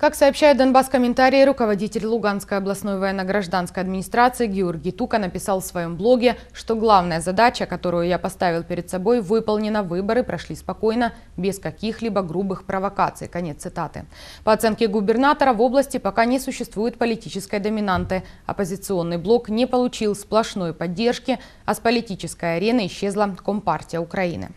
Как сообщает Донбасс комментарии, руководитель Луганской областной военно-гражданской администрации Георгий Тука написал в своем блоге, что главная задача, которую я поставил перед собой, выполнена, выборы прошли спокойно, без каких-либо грубых провокаций. Конец цитаты. По оценке губернатора, в области пока не существует политической доминанты. Оппозиционный блок не получил сплошной поддержки, а с политической арены исчезла Компартия Украины.